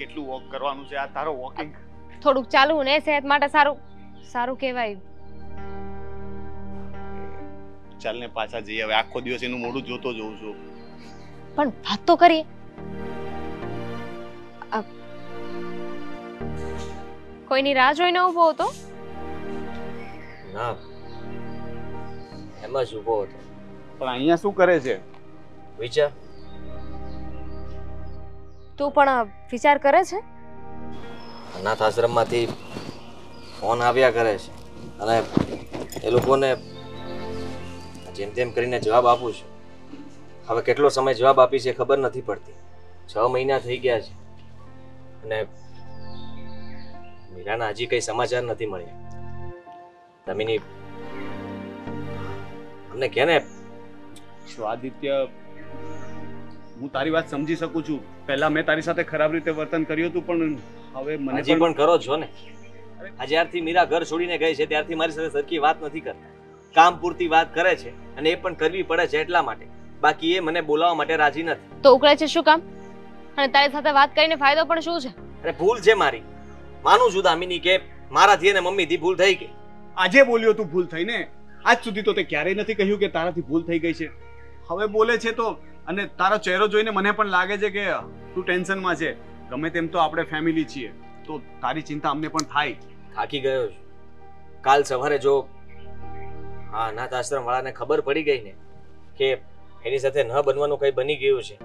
કેટલું વોક કરવાનું છે? આ તારો વોકિંગ થોડુંક ચાલવું ને સેહત માટે સારું સારું કહેવાય. ચાલ ને પાછા જઈએ. હવે આખો દિવસ એનું મોઢું જોતો જોઉં છું. પણ વાત તો કરીએ. આ- કોઈની રાહ જોઈને ઊભો હતો? ના. એમાં જ ઊભો હતો. પણ અહીંયા શું કરે છે? વિચાર. તું પણ વિચાર કરે છે? અનાથ આશ્રમમાંથી ફોન આવ્યા કરે છે. અને એ લોકોને જેમ તેમ કરીને જવાબ આપું છું. હવે કેટલો સમય જવાબ આપી છે ખબર નથી પડતી. છ મહિના થઈ ગયા છે. અને મીરાના હજી કંઈ સમાચાર નથી મળ્યા. તમીની અમને કે ને શું આદિત્ય હું તારી વાત સમજી શકું છું. પહેલા મેં તારી સાથે ખરાબ રીતે વર્તન કર્યું હતું પણ હવે મને હજી પણ કરો છો ને. જ્યારથી મીરા ઘર છોડીને ગઈ છે ત્યારથી મારી સાથે સરખી વાત નથી કરતા. કામ પૂરતી વાત કરે છે અને એ પણ કરવી પડે છે એટલા માટે. બાકી એ મને બોલાવવા માટે રાજી નથી. તો ઉકળે છે શું કામ? અને તારી સાથે વાત કરીને ફાયદો પણ શું છે? અરે ભૂલ છે મારી. માનું છું દામિની કે મારાથી અને મમ્મીથી ભૂલ થઈ ગઈ. આજે બોલ્યો તું ભૂલ થઈને. આજ સુધી તો તે ક્યારેય નથી કહ્યું કે તારાથી ભૂલ થઈ ગઈ છે. હવે બોલે છે તો અને તારો ચહેરો જોઈને મને પણ લાગે છે કે તું ટેન્શનમાં છે. ગમે તેમ તો આપણે ફેમિલી છીએ. તો તારી ચિંતા અમને પણ થાય. થાકી ગયો છું. કાલ સવારે જો આ અનાથ આશ્રમ વાળાને ખબર પડી ગઈ ને કે એની સાથે ન બનવાનું કઈ બની ગયું છે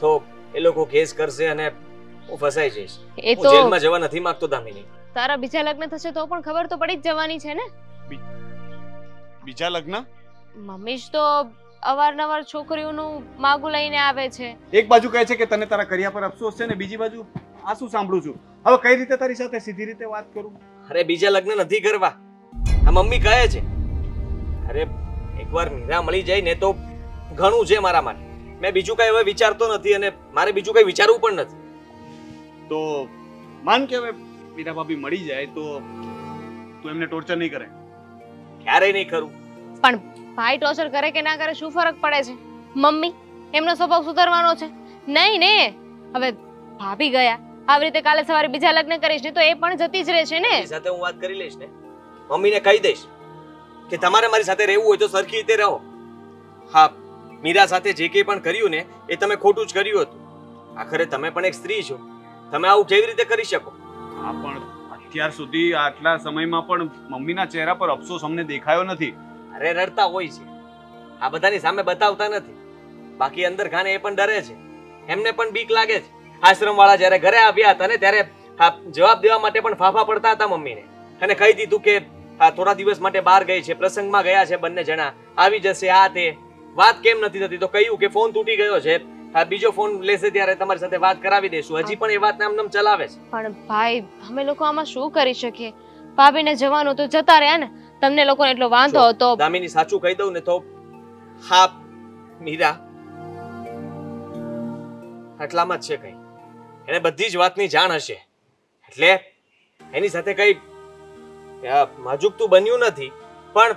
તો એ લોકો કેસ કરશે અને હું ફસાઈ જઈશ. એ તો જેલમાં જવા નથી માંગતો દામિની. તારા બીજા લગ્ન થશે તો પણ ખબર તો પડી જ જવાની છે ને. બીજા લગ્ન? મમ્મી જ તો અવારનવાર છોકરીઓનું માગું લઈને આવે છે. એક બાજુ કહે છે કે તને તારા કર્યા પર અફસોસ છે ને બીજી બાજુ આ શું સાંભળું છું? હવે કઈ રીતે તારી સાથે સીધી રીતે વાત કરું? અરે બીજા લગ્ન નથી કરવા. આ મમ્મી કહે છે. અરે એકવાર મીરા મળી જાય ને તો ઘણું છે મારા માટે. મેં બીજું કઈ હવે વિચારતો નથી અને મારે બીજું કઈ વિચારવું પણ નથી. તો માન કે હવે મીરા ભાભી મળી જાય તો તું એમને ટોર્ચર નહીં કરે? ક્યારેય નહીં કરું પણ ભાઈ ટોર્ચર કરે કે ના કરે શું ફરક પડે છે? મમ્મી એમનો સ્વભાવ સુધારવાનો છે. નહીં ને. હવે ભાભી ગયા. આવી રીતે કાલે સવારે બીજા લગ્ન કરીશ ને તો એ પણ જતી જ રહેશે ને? સાથે હું વાત કરી લઈશ ને. મમ્મીને કહી દઈશ કે તમારે મારી સાથે રહેવું હોય તો સરખી રીતે રહો. હા મીરા સાથે જે કંઈ પણ કર્યું ને એ તમે ખોટું જ કર્યું હતું. આખરે તમે પણ એક સ્ત્રી છો. તમે આવું કેવી રીતે કરી શકો? હા પણ અત્યાર સુધી આટલા સમયમાં પણ મમ્મીના ચહેરા પર અફસોસ અમને દેખાયો નથી. અરે રડતા હોય છે. આ બધાની સામે બતાવતા નથી. બાકી અંદર ખાને એ પણ ડરે છે. એમને પણ બીક લાગે છે. આશ્રમ વાળા જ્યારે ઘરે આવ્યા હતા ને ત્યારે જવાબ દેવા માટે પણ ફાફા પડતા હતા મમ્મીને. અને કહી દીધું કે થોડા દિવસ માટે બહાર ગઈ છે, પ્રસંગમાં ગયા છે બંને જણા. આવી જશે આ તે. વાત કેમ નથી થતી? તો કહ્યું કે, ફોન તૂટી ગયો છે. બીજો ફોન લેશે ત્યારે તમારી સાથે વાત કરાવી દેશું. હજી પણ એ વાત નામ નામ ચલાવે છે. પણ ભાઈ, અમે લોકો આમાં શું કરી શકીએ? ભાભીને જવાનું તો જતા રહ્યા ને. તમને લોકોને એટલો વાંધો હતો. દામિની સાચું કહી દઉં ને તો હા મીરા. આટલામાં જ છે કઈ. એને બધી જ વાતની જાણ હશે. એટલે એની સાથે કઈ માજુક માજુકતું બન્યું નથી પણ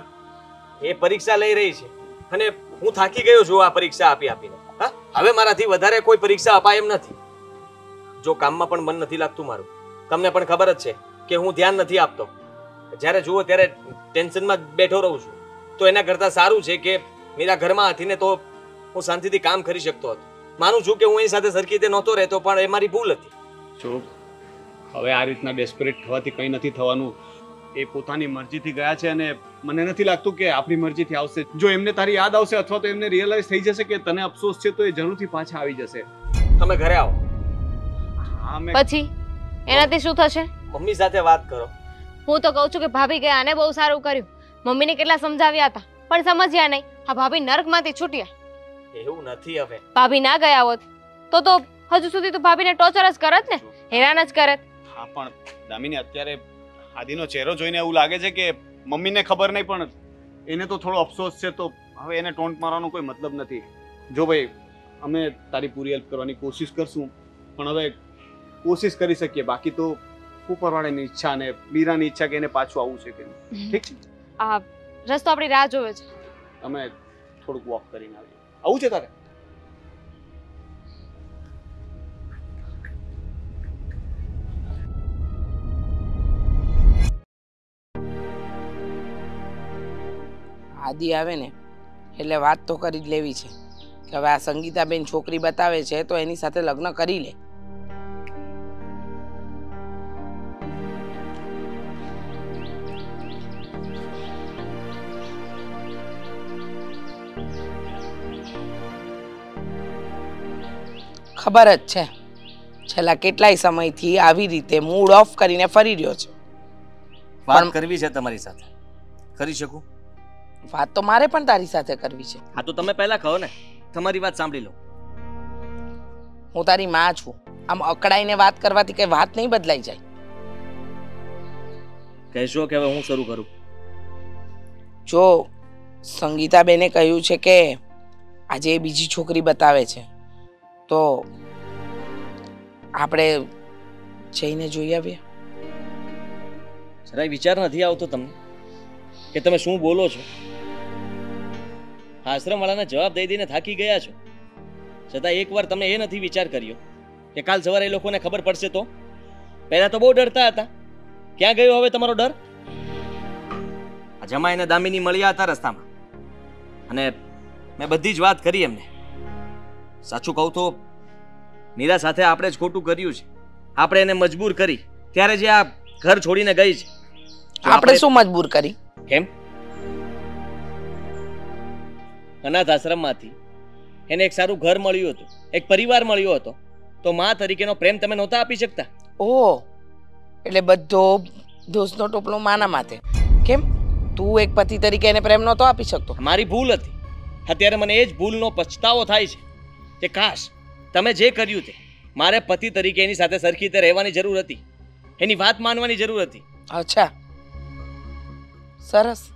એ પરીક્ષા લઈ રહી છે. અને હું થાકી ગયો છું આ પરીક્ષા આપી આપીને. હા હવે મારાથી વધારે કોઈ પરીક્ષા અપાય એમ નથી. જો કામમાં પણ મન નથી લાગતું મારું. તમને પણ ખબર જ છે કે હું ધ્યાન નથી આપતો. જ્યારે જુઓ ત્યારે ટેન્શનમાં બેઠો રહું છું. તો એના કરતાં સારું છે કે મીરા ઘરમાં હતી ને તો હું શાંતિથી કામ કરી શકતો હતો. માનું છું કે હું એની સાથે સરખી રીતે નહોતો રહેતો પણ એ મારી ભૂલ હતી. જો હવે આ રીતના ડેસ્પરેટ થવાથી કંઈ નથી થવાનું. એ પોતાની મરજીથી ગયા છે અને મને નથી લાગતું કે આપણી મરજીથી આવશે. જો એમને તારી યાદ આવશે અથવા તો એમને રિયલાઇઝ થઈ જશે કે તને અફસોસ છે તો એ જરૂરથી પાછા આવી જશે. તમે ઘરે આવો. હા પછી? એનાથી શું થશે? મમ્મી સાથે વાત કરો. હું તો કહું છું કે ભાભી ગયા આને બહુ સારું કર્યું. મમ્મીને કેટલા સમજાવ્યા હતા પણ સમજ્યા નહીં. આ ભાભી નર્કમાંથી છૂટ્યા. એવું નથી હવે. ભાભી ના ગયા હોત તો તો હજુ સુધી તો ભાભીને ટોર્ચર જ કરત ને હેરાન જ કરત. હા પણ દામિની અત્યારે આદિનો ચહેરો જોઈને એવું લાગે છે કે મમ્મીને ખબર નહીં પણ એને તો થોડો અફસોસ છે તો હવે એને ટોન્ટ મારવાનો કોઈ મતલબ નથી. જો ભાઈ અમે તારી પૂરી હેલ્પ કરવાની કોશિશ કરશું પણ હવે કોશિશ કરી શકીએ. બાકી તો ઉપરવાળાની ઈચ્છા અને મીરાની ઈચ્છા કે એને પાછું આવવું છે કે ઠીક છે? આ રસ્તો આપણી રાહ જોવે છે. અમે થોડુંક વોક કરીને આવીએ. આવું છે તારે? આદી આવે ને એટલે વાત તો કરી જ લેવી છે. કે હવે આ સંગીતાબેન છોકરી બતાવે છે તો એની સાથે લગ્ન કરી લે. ખબર જ છે. છેલ્લા કેટલાય સમયથી આવી રીતે મૂડ ઓફ કરીને ફરી રહ્યો છે. વાત કરવી છે તમારી સાથે. કરી શકું? વાત તો મારે પણ તારી સાથે કરવી છે. હા તો તમે પહેલા કહો ને. તમારી વાત સાંભળી લો. હું તારી માં છું. આમ અકળાઈને વાત કરવાથી કઈ વાત નહીં બદલાઈ જાય. કહેશો કે હવે હું શરૂ કરું? જો સંગીતાબેને કહ્યું છે કે આજે એ બીજી છોકરી બતાવે છે. તો આપણે જઈને જોઈ આવીએ. જરાય વિચાર નથી આવતો તમને કે તમે શું બોલો છો? આશ્રમવાળાને જવાબ દઈ દઈને થાકી ગયા છો. છતાં એકવાર તમે એ નથી વિચાર કર્યો કે કાલ સવારે એ લોકોને ખબર પડશે તો? પહેલાં તો બહુ ડરતા હતા. ક્યાં ગયો હવે તમારો ડર? જમાઈને દામિની મળ્યા હતા રસ્તામાં. અને મેં બધી જ વાત કરી એમને. સાચું કહું તો મીરા સાથે આપણે જ ખોટું કર્યું છે. આપણે એને મજબૂર કરી. ત્યારે જે આ ઘર છોડીને ગઈ છે. આપણે શું મજબૂર કરી? કેમ? અનાથ આશ્રમમાંથી એને એક સારું ઘર મળ્યું હતું. એક પરિવાર મળ્યો હતો. તો મા તરીકેનો પ્રેમ તમે નહોતા આપી શકતા? ઓહ એટલે બધો દોષનો ટોપલો માના માથે. કેમ? તું એક પતિ તરીકે એને પ્રેમ નહોતો આપી શકતો. મારી ભૂલ હતી. અત્યારે મને એ જ ભૂલનો પછતાવો થાય છે. કે કાશ તમે જે કર્યું તે મારે પતિ તરીકે એની સાથે સરખી રીતે રહેવાની જરૂર હતી. એની વાત માનવાની જરૂર હતી. અચ્છા. સરસ.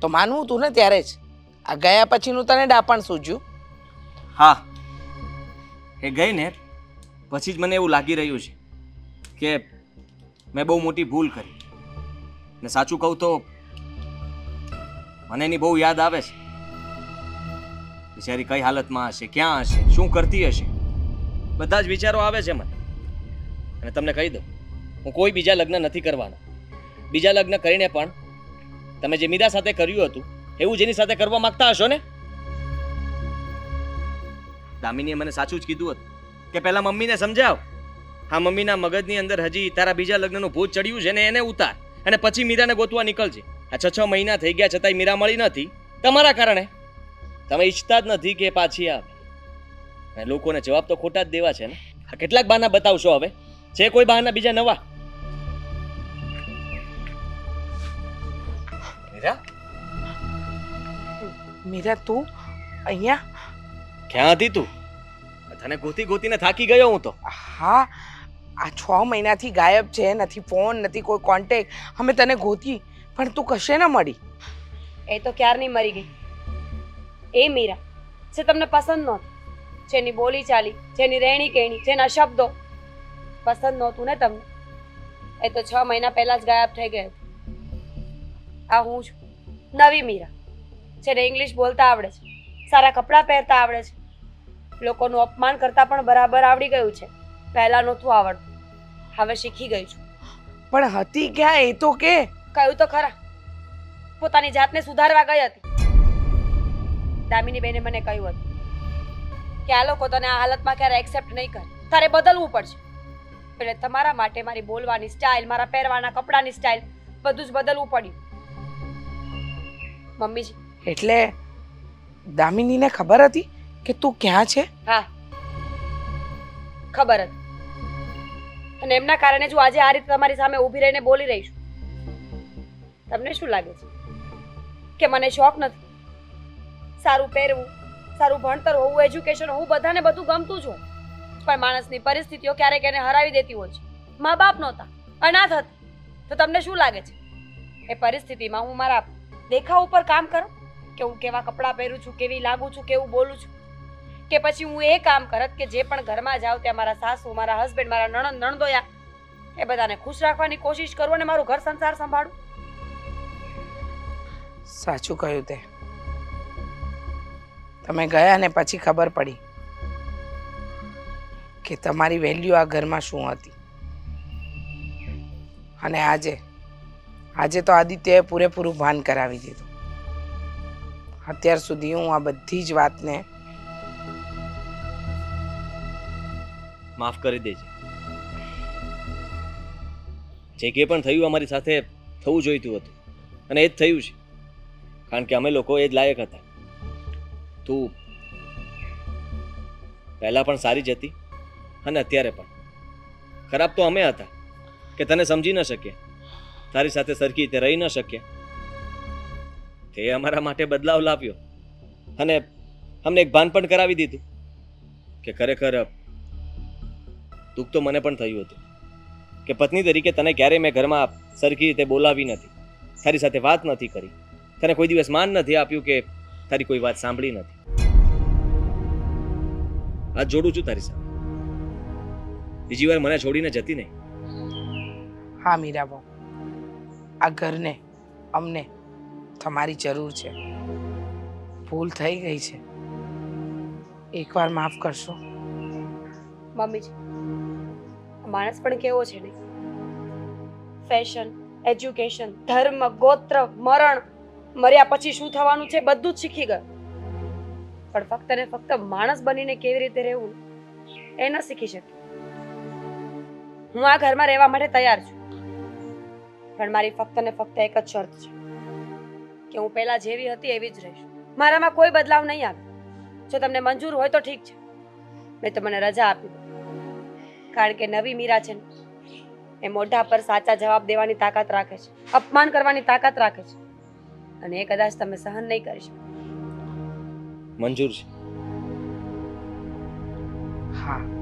તો માનવું તું ને ત્યારે જ. આ ગયા પછીનું તને ડાપણ સૂજ્યું? હા. એ ગઈ ને પછી જ મને એવું લાગી રહ્યું છે કે મેં બહુ મોટી ભૂલ કરી. ને સાચું કહું તો મને એની બહુ યાદ આવે છે. બિચારી કઈ હાલતમાં હશે, ક્યાં હશે, શું કરતી હશે? બધા જ વિચારો આવે છે મને. અને તમને કહી દઉં, હું કોઈ બીજા લગ્ન નથી કરવાનો. બીજા લગ્ન કરીને પણ તમે જે મીરા સાથે કર્યું હતું, એવું જેની સાથે કરવા માંગતા હશો ને? દામિનીએ મને સાચું જ કીધું હતું. કે પહેલાં મમ્મીને સમજાવ. હા, મમ્મીના મગજની અંદર હજી તારા બીજા લગ્નનું ભૂત ચડ્યું છે ને એને ઉતાર. અને પછી મીરાને ગોતવા નીકળજે. આ છ છ મહિના થઈ ગયા છતાંય મીરા મળી નથી. તમારા કારણે. તમે ઈચ્છતા જ નથી કે પાછી આવે અને લોકોને જવાબ તો ખોટા જ દેવા છે ને? આ કેટલાક બહાના બતાવશો હવે? છે કોઈ બહાના બીજા નવા. મીરા? મીરા તું અહીંયા? ક્યાં હતી તું? તને ગોતી ગોતીને થાકી ગયો હું તો. હા આ છ મહિનાથી ગાયબ છે નથી ફોન નથી કોઈ કોન્ટેક અમે તને ગોતી પણ તું કશે ન મળી? એ તો ક્યારની મરી ગઈ? એ મીરા જે તમને પસંદ નહોતી. જેની બોલી ચાલી જેની રહેણી કહેણી જેના શબ્દો પસંદ નહોતું ને તમને? એ તો છ મહિના પહેલા જ ગાયબ થઈ ગયો આ હું છું નવી મીરા જેને ઇંગ્લિશ બોલતા આવડે છે સારા કપડાં પહેરતા આવડે છે. લોકોનું અપમાન કરતા પણ બરાબર આવડી ગયું છે. પહેલા નહોતું આવડતું હવે શીખી ગઈ છું. પણ હતી ક્યાં એ તો કે? કહ્યું તો ખરા. પોતાની જાતને સુધારવા ગઈ હતી. દામિની બેને મને કહ્યું હતું કે આ લોકો તને આ હાલતમાં ક્યારે એક્સેપ્ટ નહીં કરે. તારે બદલવું પડશે. એટલે તમારા માટે મારી બોલવાની સ્ટાઇલ મારા પહેરવાના કપડાની સ્ટાઇલ બધું જ બદલવું પડ્યું. મમ્મીજી. એટલે દામિનીને ખબર હતી કે તું ક્યાં છે? હા. ખબર હતી. અને એમના કારણે જો આજે આ રીતે તમારી સામે ઊભી રહીને બોલી રહી છું. તમને શું લાગે છે? કે મને શોખ નથી? સારું પહેરવું, સારું ભણતર હોવું એજ્યુકેશન હોવું, બધાને બધું ગમતું જ હોય. પણ માણસની પરિસ્થિતિઓ ક્યારેક એને હરાવી દેતી હોય છે. મા બાપ નહોતા, અનાથ હતી. તો તમને શું લાગે છે? એ પરિસ્થિતિમાં હું મારા દેખાવ ઉપર કામ કરું? કે હું કેવા કપડાં પહેરું છું, કેવી લાગું છું, કેવું બોલું છું? કે પછી હું એ કામ કરત કે જે પણ ઘરમાં જાઉં ત્યાં મારા સાસુ, મારા હસબન્ડ મારા નણંદ, નણદોયા, એ બધાને ખુશ રાખવાની કોશિશ કરું અને મારું ઘર સંસાર સંભાળું? સાચું કહ્યું તે. તમે ગયા ને પછી ખબર પડી કે તમારી વેલ્યુ આ ઘરમાં શું હતી. અને આજે આજે તો આદિત્યએ પૂરેપૂરું ભાન કરાવી દીધું. અત્યાર સુધી હું આ બધી જ વાતને માફ કરી દેજે. જે કે પણ થયું અમારી સાથે થવું જોઈતું હતું. અને એ જ થયું છે. કારણ કે અમે લોકો એ જ લાયક હતા. તું પહેલા પણ સારી જ હતી અને અત્યારે પણ. ખરાબ તો અમે હતા કે તને સમજી ન શકીએ. તારી સાથે સરખી રીતે રહી ન શકીએ. તે અમારા માટે બદલાવ લાવ્યો અને અમને એક ભાન પણ કરાવી દીધું કે ખરેખર દુઃખ તો મને પણ થયું હતું કે પત્ની તરીકે તને ક્યારેય મેં ઘરમાં સરખી રીતે બોલાવી નથી. તારી સાથે વાત નથી કરી. તને કોઈ દિવસ માન નથી આપ્યું કે તારી કોઈ વાત સાંભળી નથી. હાથ જોડું છું તારી સાથે. બીજી વાર મને છોડીને જતી નહીં. હા મીરાબો. આ ઘરને અમને તમારી જરૂર છે. ભૂલ થઈ ગઈ છે. એકવાર માફ કરશો. મમ્મીજી માણસ પણ કેવો છે ને? ફેશન એજ્યુકેશન ધર્મ ગોત્ર મરણ મર્યા પછી શું થવાનું છે? બધું જ શીખી ગયો. પણ ફક્ત ને ફક્ત માણસ બનીને કેવી રીતે રહેવું, એ ન શીખી શકે. હું આ ઘરમાં રહેવા માટે તૈયાર છું. પણ મારી ફક્ત ને ફક્ત એક જ શરત છે, કે હું પહેલા જેવી હતી એવી જ રહીશ. મારામાં કોઈ બદલાવ નહીં આવે. જો તમને મંજૂર હોય તો ઠીક છે. મેં તો મને રજા આપી કારણ કે નવી મીરા છે એ મોઢા પર સાચા જવાબ દેવાની તાકાત રાખે છે, અપમાન કરવાની તાકાત રાખે છે. અને એ કદાચ તમે સહન નહીં કરી શકો. મંજૂર છે. હા.